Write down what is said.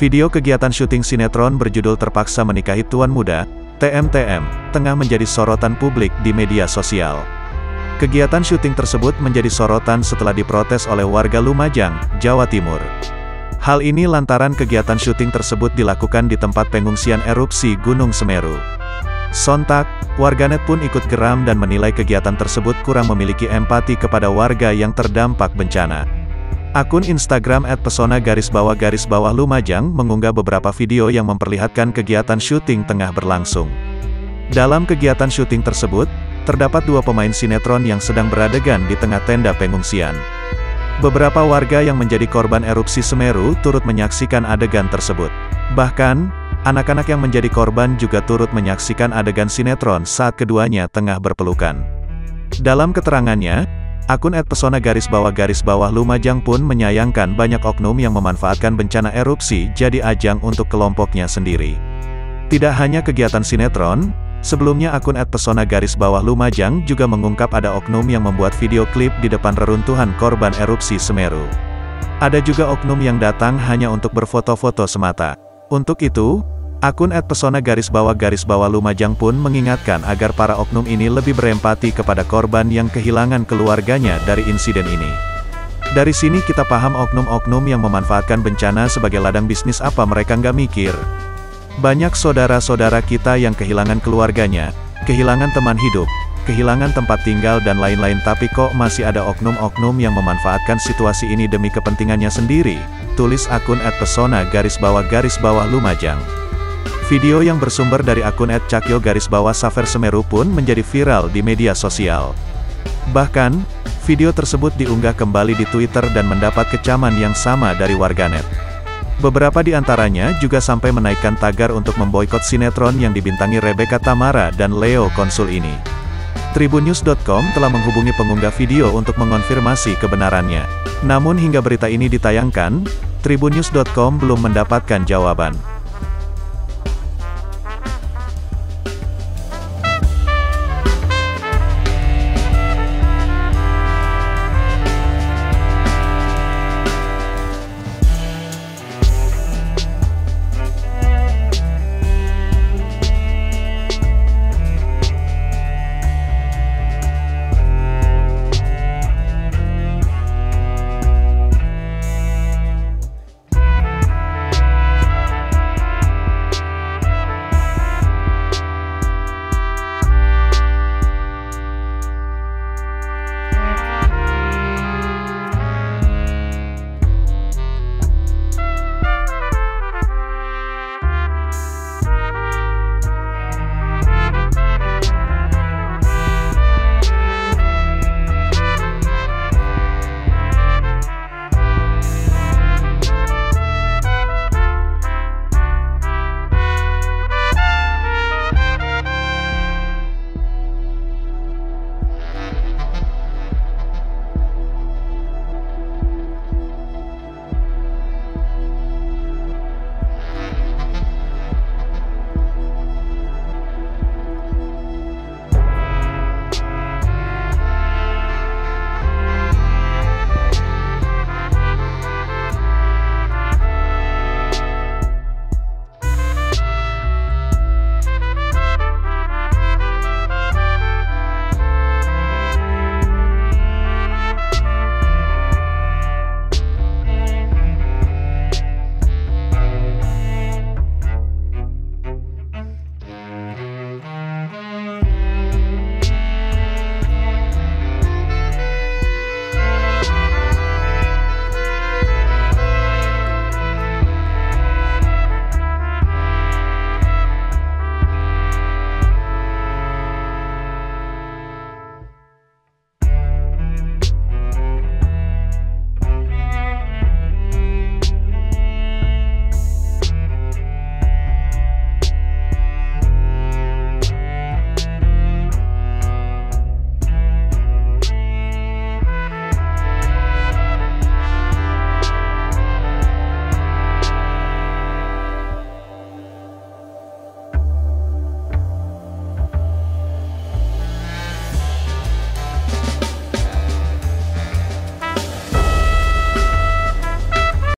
Video kegiatan syuting sinetron berjudul Terpaksa Menikahi Tuan Muda, TMTM, tengah menjadi sorotan publik di media sosial. Kegiatan syuting tersebut menjadi sorotan setelah diprotes oleh warga Lumajang, Jawa Timur. Hal ini lantaran kegiatan syuting tersebut dilakukan di tempat pengungsian erupsi Gunung Semeru. Sontak, warganet pun ikut geram dan menilai kegiatan tersebut kurang memiliki empati kepada warga yang terdampak bencana. Akun Instagram @pesona garis bawah garis bawah Lumajang mengunggah beberapa video yang memperlihatkan kegiatan syuting tengah berlangsung. Dalam kegiatan syuting tersebut, terdapat dua pemain sinetron yang sedang beradegan di tengah tenda pengungsian. Beberapa warga yang menjadi korban erupsi Semeru turut menyaksikan adegan tersebut. Bahkan, anak-anak yang menjadi korban juga turut menyaksikan adegan sinetron saat keduanya tengah berpelukan. Dalam keterangannya, Akun @pesona garis bawah garis bawah Lumajang pun menyayangkan banyak oknum yang memanfaatkan bencana erupsi jadi ajang untuk kelompoknya sendiri. Tidak hanya kegiatan sinetron, sebelumnya akun @pesona garis bawah Lumajang juga mengungkap ada oknum yang membuat video klip di depan reruntuhan korban erupsi Semeru. Ada juga oknum yang datang hanya untuk berfoto-foto semata. Untuk itu, Akun @pesona garis bawah garis bawah Lumajang pun mengingatkan agar para oknum ini lebih berempati kepada korban yang kehilangan keluarganya dari insiden ini. Dari sini kita paham oknum-oknum yang memanfaatkan bencana sebagai ladang bisnis apa mereka nggak mikir. Banyak saudara-saudara kita yang kehilangan keluarganya, kehilangan teman hidup, kehilangan tempat tinggal dan lain-lain tapi kok masih ada oknum-oknum yang memanfaatkan situasi ini demi kepentingannya sendiri, tulis akun @pesona garis bawah garis bawah Lumajang. Video yang bersumber dari akun @cakyo garis bawah Safer Semeru pun menjadi viral di media sosial. Bahkan, video tersebut diunggah kembali di Twitter dan mendapat kecaman yang sama dari warganet. Beberapa di antaranya juga sampai menaikkan tagar untuk memboikot sinetron yang dibintangi Rebecca Tamara dan Leo Konsul ini. Tribunnews.com telah menghubungi pengunggah video untuk mengonfirmasi kebenarannya. Namun hingga berita ini ditayangkan, Tribunnews.com belum mendapatkan jawaban.